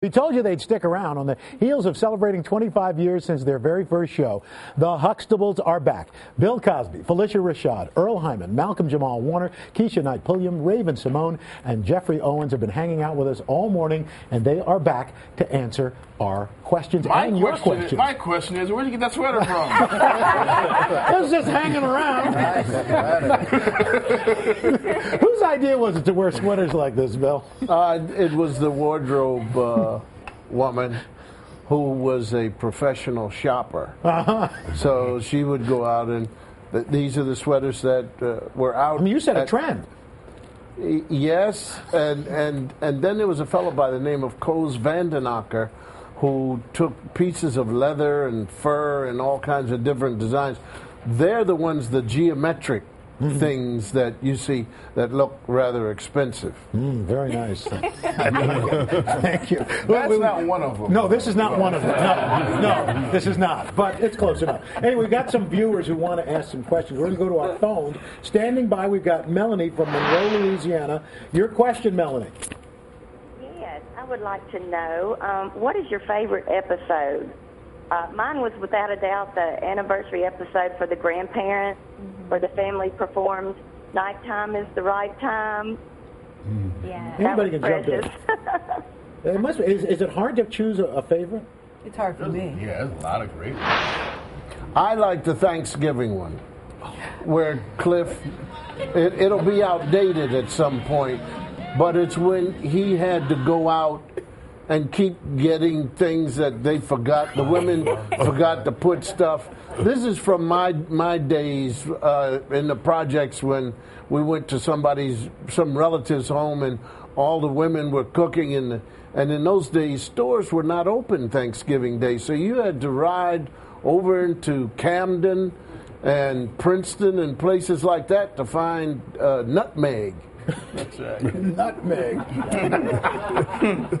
We told you they'd stick around on the heels of celebrating 25 years since their very first show. The Huxtables are back. Bill Cosby, Phylicia Rashad, Earle Hyman, Malcolm Jamal Warner, Keshia Knight Pulliam, Raven-Symoné, and Geoffrey Owens have been hanging out with us all morning, and they are back to answer our questions My and your question, questions. my question is, where'd you get that sweater from? it was just hanging around. Whose idea was it to wear sweaters like this, Bill? Uh, it was the wardrobe uh, woman who was a professional shopper. Uh-huh. So she would go out and th- these are the sweaters that uh, were out. I mean, you said a trend. Yes, and and and then there was a fellow by the name of Koos Van Den Akker who took pieces of leather and fur and all kinds of different designs. They're the ones, the geometric things that you see that look rather expensive. Mm, very nice. Thank you. That's not one of them. No, this is not one of them. No, no, this is not. But it's close enough. Anyway, we've got some viewers who want to ask some questions. We're going to go to our phones. Standing by, we've got Melanie from Monroe, Louisiana. Your question, Melanie. Yes, I would like to know um, what is your favorite episode? Uh, mine was without a doubt the anniversary episode for the grandparents, where the family performed "Nighttime is the Right Time." Hmm. Yeah. That Anybody was can jump in. It must be. Is, is it hard to choose a, a favorite? It's hard for me. Yeah, there's a lot of great. ones. I like the Thanksgiving one, where Cliff, it, it'll be outdated at some point, but it's when he had to go out and keep getting things that they forgot. The women forgot to put stuff. This is from my my days uh, in the projects when we went to somebody's some relative's home and all the women were cooking and the, and in those days stores were not open Thanksgiving Day, so you had to ride over into Camden and Princeton and places like that to find uh, nutmeg. Nutmeg.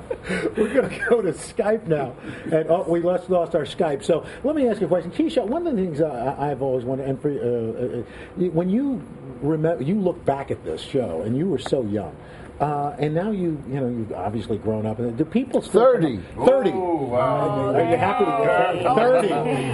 We're going to go to Skype now, and oh, we lost, lost our Skype. So let me ask you a question, Keshia. One of the things I, I've always wanted, and for, uh, uh, when you remember, you look back at this show, and you were so young. Uh, and now you, you know, you've obviously grown up. And do people still 30. Thirty. Oh, wow. Are you happy to get thirty?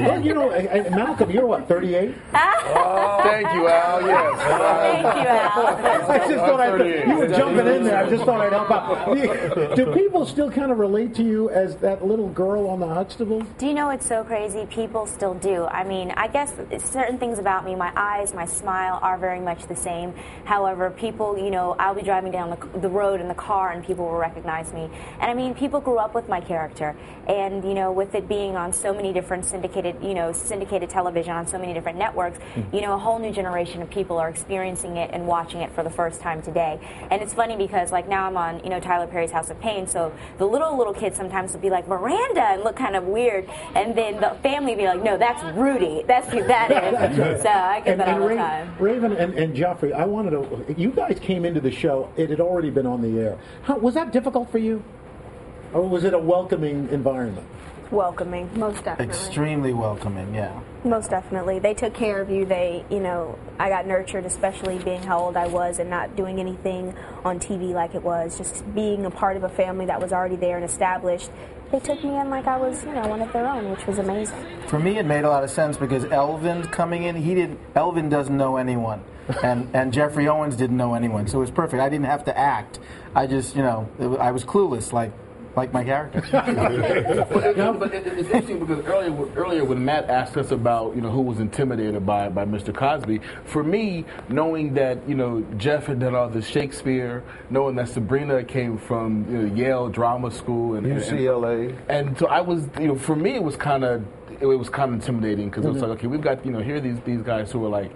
Well, you know, Malcolm, you're what, thirty-eight? Oh, thank you, Al. Yes. Thank you, Al. I just thought I'd, you were jumping in there. I just thought I'd help out. Do people still kind of relate to you as that little girl on the Huxtables? Do you know it's so crazy? People still do. I mean, I guess certain things about me, my eyes, my smile are very much the same. However, people, you know, I'll be driving down the, the road and the car and people will recognize me. And I mean, people grew up with my character. And, you know, with it being on so many different syndicated, you know, syndicated television on so many different networks, hmm. you know, a whole new generation of people are experiencing it and watching it for the first time today. And it's funny because, like, now I'm on, you know, Tyler Perry's House of Payne. So the little, little kids sometimes will be like, Miranda, and look kind of weird. And then the family will be like, no, that's Rudy. That's who that is. So I get And, that all the time. Raven and, and Geoffrey, I wanted to. You guys came into the show; it had already been on the air. How, was that difficult for you, or was it a welcoming environment? welcoming, most definitely. Extremely welcoming, yeah. Most definitely. They took care of you. They, you know, I got nurtured, especially being how old I was and not doing anything on TV like it was, just being a part of a family that was already there and established. They took me in like I was, you know, one of their own, which was amazing. For me, it made a lot of sense because Elvin coming in, he didn't. Elvin doesn't know anyone, and and Geoffrey Owens didn't know anyone, so it was perfect. I didn't have to act. I just, you know, it, I was clueless, like like my character. but, it- but it- it's interesting because earlier, earlier when Matt asked us about you know who was intimidated by by Mr. Cosby, for me, knowing that you know Jeff had done all this Shakespeare, knowing that Sabrina came from you know, Yale Drama School and and- UCLA. and so I was, you know, for me it was kind of it was kind of intimidating because it was mm-hmm. like, okay, we've got you know here are these these guys who are like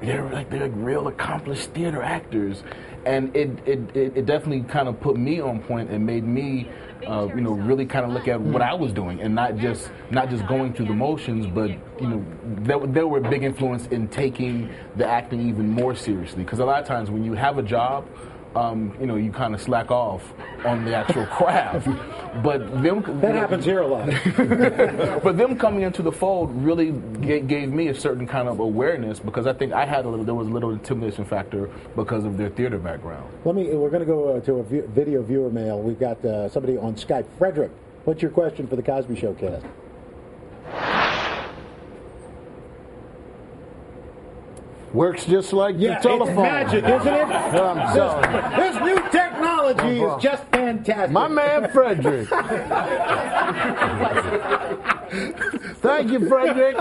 they're like they're like real accomplished theater actors, and it it, it, it definitely kind of put me on point and made me. Uh, you know, really kind of look at what I was doing, and not just not just going through the motions, but you know, there, there were a big influence in taking the acting even more seriously. Because a lot of times when you have a job, um, you know, you kind of slack off on the actual craft. But them That happens here a lot. but them coming into the fold really ga- gave me a certain kind of awareness because I think I had a little. There was a little intimidation factor because of their theater background. Let me. We're going to go uh, to a vi- video viewer mail. We've got uh, somebody on Skype. Frederick, what's your question for the Cosby Show cast? Works just like Yeah, the telephone. it's magic, isn't it? I'm sorry. This, this new technology is uh-huh. just fantastic. My man Frederick. Thank you, Frederick.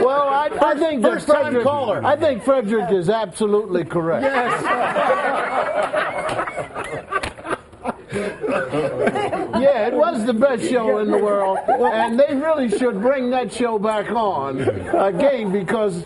Well, I, I think that first time Frederick, caller. I think Frederick is absolutely correct. yeah, it was the best show in the world, and they really should bring that show back on again because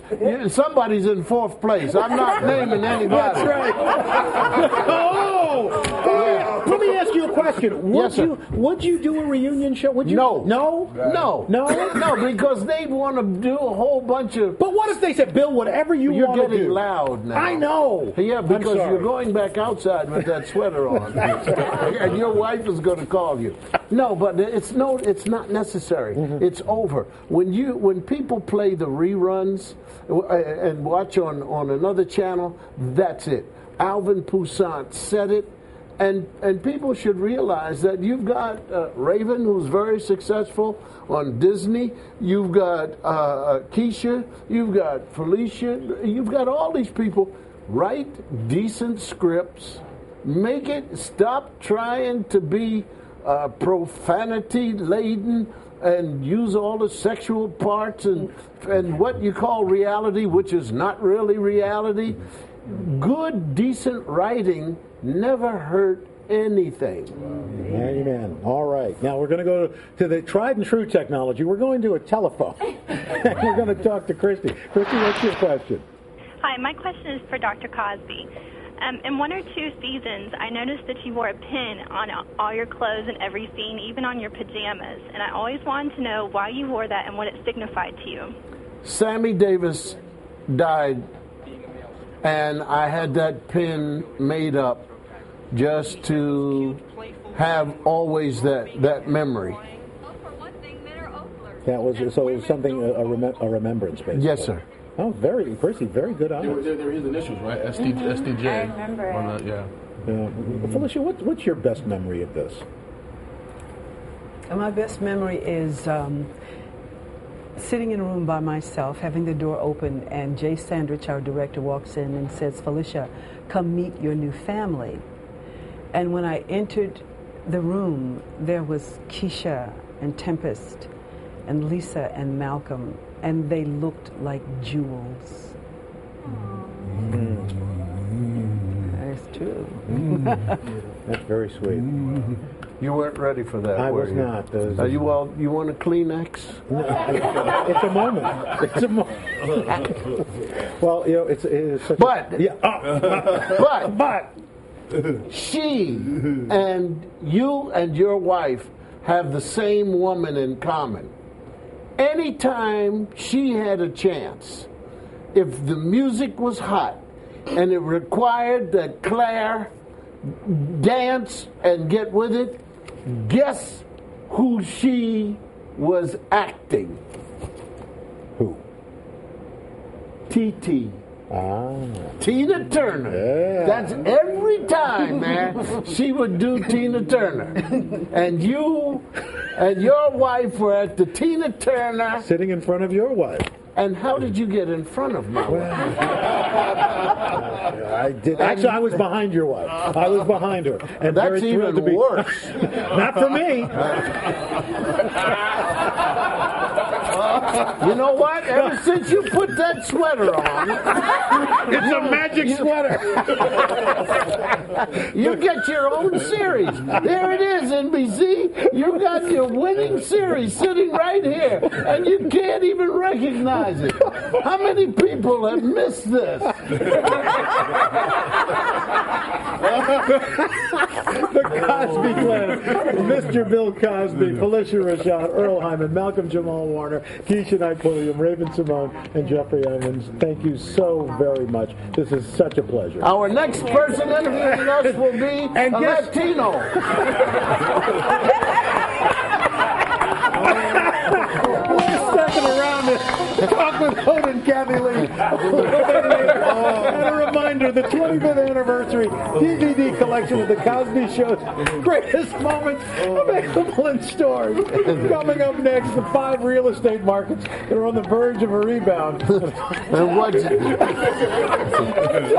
somebody's in fourth place. I'm not naming anybody. That's right. oh, yeah. let me ask you a question. Would Yes, you would you do a reunion show? Would you? No. no, No, no, no, because they want to do a whole bunch of. But what if they said, Bill, whatever you want You're want to getting loud now. I know. Yeah, because you're going back outside with that sweater on, and your wife is going to call you. No, but it's no, it's not necessary. Mm-hmm. It's over. When you when people play the reruns uh, and watch on on another channel, that's it. Alvin Poussaint said it. And, and people should realize that you've got uh, Raven, who's very successful on Disney. You've got uh, uh, Keshia. You've got Phylicia. You've got all these people. Write decent scripts. Make it. Stop trying to be uh, profanity laden and use all the sexual parts and and what you call reality, which is not really reality. Good, decent writing never hurt anything. Amen. All right. Now we're going to go to the tried and true technology. We're going to a telephone. we're going to talk to Christy. Christy, what's your question? Hi, my question is for Dr. Cosby. Um, in one or two seasons, I noticed that you wore a pin on all your clothes in every scene, even on your pajamas. And I always wanted to know why you wore that and what it signified to you. Sammy Davis died, and I had that pin made up just to have always that, that memory. That was so it was something a, a, remem- a remembrance, basically. Yes, sir. Oh, very Christy, very good on There, it. there, there is initials, right? SD, SDJ. I remember on it. the- yeah. Uh, Phylicia, what, what's your best memory of this? My best memory is um, sitting in a room by myself, having the door open, and Jay Sandrich, our director, walks in and says, Phylicia, come meet your new family. And when I entered the room, there was Keshia and Tempest and Lisa and Malcolm, and they looked like jewels. Mm. That's true. Mm. That's very sweet. Mm. You weren't ready for that. I were was you? not. Are you all? You want a Kleenex? it's a moment. It's a moment. well, you know, it's, it's such But- a, yeah. Oh, But but she and you and your wife have the same woman in common. Anytime she had a chance, if the music was hot and it required that Claire dance and get with it, guess who she was acting? who? TT. Ah, Tina Turner. Yeah. That's every time, man. She would do Tina Turner, and you and your wife were at the Tina Turner. sitting in front of your wife. And how did you get in front of my wife? I did. Actually, I was behind your wife. I was behind her, and That's even to be. worse. Not for me. You know what? Ever since you put that sweater on, It's a magic sweater. you get your own series. There it is, NBC. You got your winning series sitting right here, and you can't even recognize it. How many people have missed this? the Cosby Clan. Mr. Bill Cosby, Phylicia Rashad, Earle Hyman, Malcolm Jamal Warner, Keshia Knight Pulliam, Raven-Symoné, and Geoffrey Owens. Thank you so very much. This is such a pleasure. Our next person interviewing us will be And a guess- Latino. We're second around to talk with Hoda and Kathie Lee. The 25th anniversary DVD collection of the Cosby Show's greatest moments available in stores. Coming up next, the five real estate markets that are on the verge of a rebound. And what's